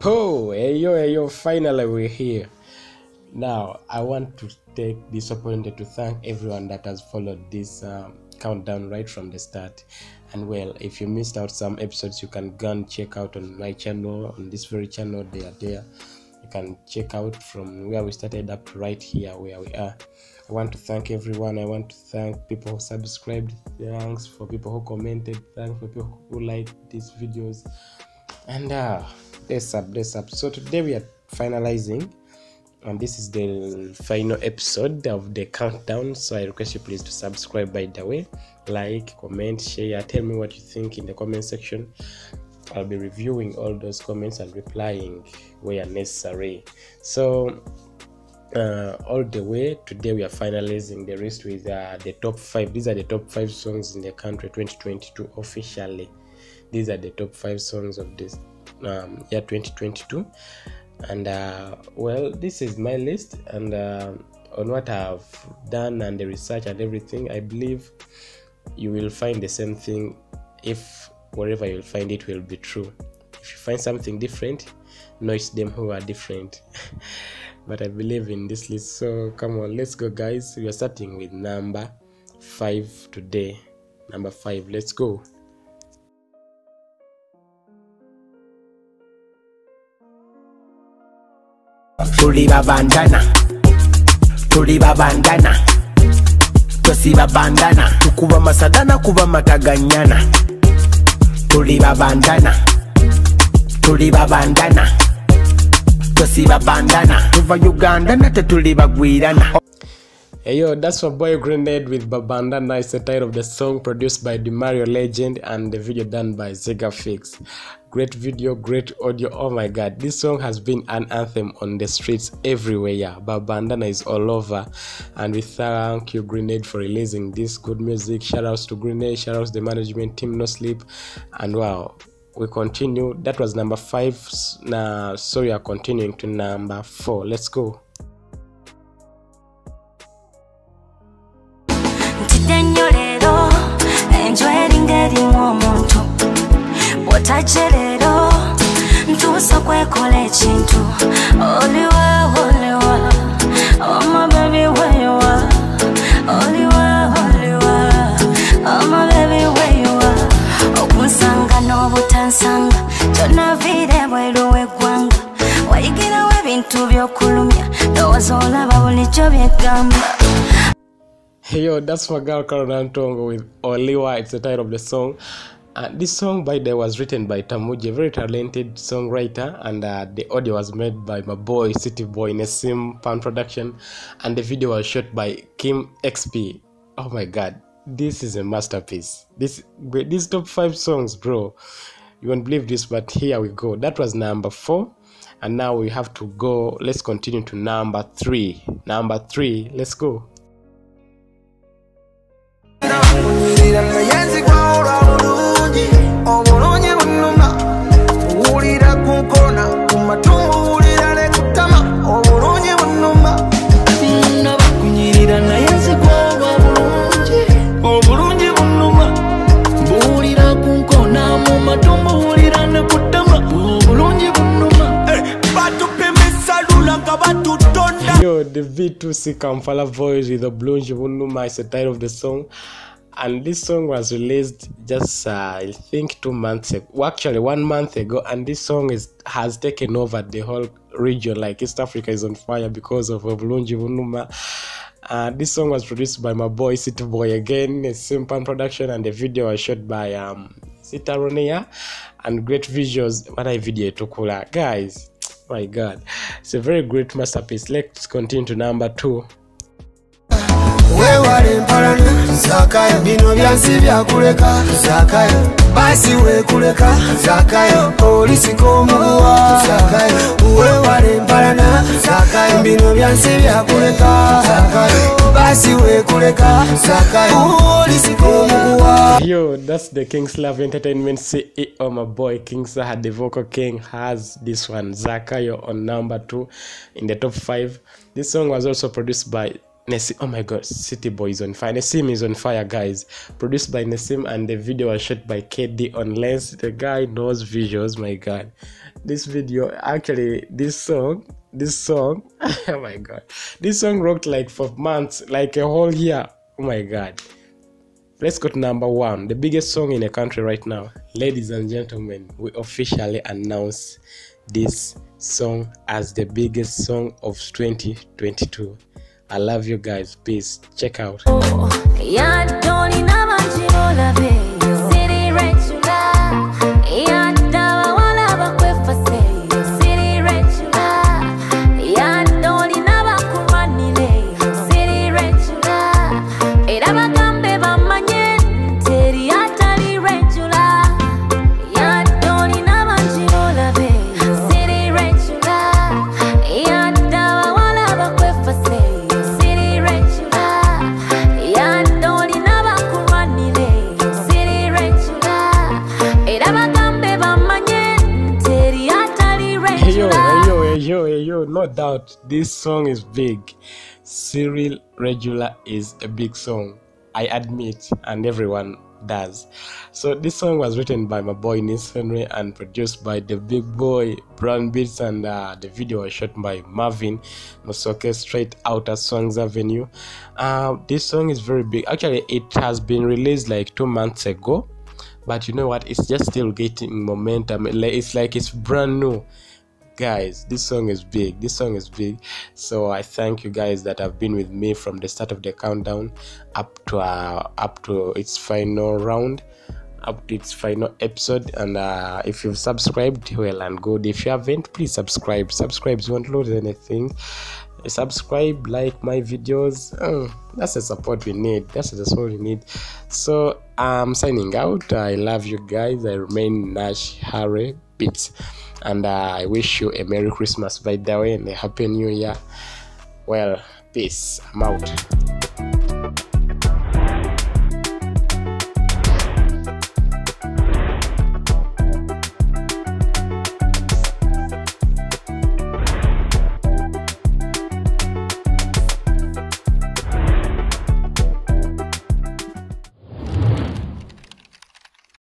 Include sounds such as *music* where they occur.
Hey yo, hey yo, finally we're here. Now, I want to take this opportunity to thank everyone that has followed this um, countdown right from the start. And well, if you missed out some episodes, you can go and check out on my channel, on this very channel, they are there. You can check out from where we started up right here where we are. I want to thank everyone. I want to thank people who subscribed. Thanks for people who commented. Thanks for people who liked these videos. And uh, this up, this up. So today we are finalizing, and this is the final episode of the countdown. So I request you please to subscribe. By the way, like, comment, share. Tell me what you think in the comment section. I'll be reviewing all those comments and replying where necessary. So uh, all the way today we are finalizing the list with uh, the top five these are the top five songs in the country 2022 officially these are the top five songs of this um, year 2022 and uh, well this is my list. And uh, on what i've done and the research and everything i believe you will find the same thing if wherever you'll find it will be true. If you find something different no it's them who are different. *laughs* But i believe in this list. So come on let's go guys. We are starting with number five today. Number five let's go tuli babandana tuli babandana tosiba bandana. Tukuba masadana kuba mataganyana. Tuli babandana tuli babandana tosiba bandana. Tuva uganda nate tuli bagwirana Hey yo, that's for boy Grenade with Babandana. It's the title of the song produced by the Mario Legend and the video done by Zega Fix. Great video, great audio. Oh my god, this song has been an anthem on the streets everywhere. Yeah, Babandana is all over, and we thank you Grenade for releasing this good music. Shout outs to Grenade, shout outs to the management team, No Sleep, and wow. We continue. That was number five. Now, so we are continuing to number four. Let's go. Bw'otajje leero ntuusa kwekola ekintu oliwa oliwa omabebi oliwa oliwa omabebi okunsanga n'obutansanga kyonaviire bweru w'eggwanga wayigirawo ebintu by'okulumya ndowooza olaba bulijjo byeggamba Hey yo, that's my girl Carol Antongo with Oliwa. It's the title of the song. Uh, this song, by the was written by Tamuji, a very talented songwriter, and uh, the audio was made by my boy City Boy Nessim Pan Production, and the video was shot by Kim XP. Oh my God, this is a masterpiece. This these top five songs, bro. You won't believe this, but here we go. That was number four, and now we have to go. Let's continue to number three. Number three. Let's go. Yo, the B2C Kampala voice with the Blunji Bunuma is the title of the song. And this song was released just, uh, I think, two months ago. Well, actually, one month ago. And this song is has taken over the whole region. Like East Africa is on fire because of Blunji Bunuma. Uh, this song was produced by my boy City Boy again, a Simpan production, and the video was shot by um, Sita. And great visuals. What I video took guys. My God, it's a very great masterpiece. Let's continue to number two. weewale empalana zaakayo bino byansi byakuleka zaakayo basi weekuleka zaakayo olisika omuguwa zaakayo weewale zaakayo bino byansi byakuleka zaakayo Yo, that's the King's Love Entertainment CEO. My boy King Saha, the vocal king, has this one, Zakayo, on number two in the top five. This song was also produced by Nessim. Oh my god, City Boy is on fire. Nessim is on fire, guys. Produced by Nessim, and the video was shot by KD on Lens. The guy knows visuals, my god. this video actually this song this song. *laughs* Oh my god. This song rocked like for months like a whole year. Oh my god. Let's go to number one the biggest song in the country right now. Ladies and gentlemen we officially announce this song as the biggest song of 2022 i love you guys. Peace check out. Yatolina bakibolabeeyo yo, hey yo, no doubt this song is big. Siri Regular is a big song, I admit, and everyone does. So this song was written by my boy Nince Henry and produced by the big boy Brown Beats, and uh, the video was shot by Marvin Musoke straight out of Songs Avenue. Uh, this song is very big. Actually, it has been released like two months ago but you know what it's just still getting momentum it's like it's brand new guys this song is big. This song is big. So i thank you guys that have been with me from the start of the countdown up to uh, up to its final round up to its final episode. And uh, if you've subscribed well and good. If you haven't please subscribe. Subscribe you won't lose anything. Subscribe like my videos. Uh, that's the support we need. That's the support we need. So i'm signing out. I love you guys. I remain nash harry beats and uh, i wish you a merry christmas. By the way and a happy new year. Well peace. I'm out